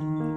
Mm-hmm.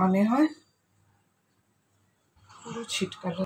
মানে হয় পুরো ছিটকালো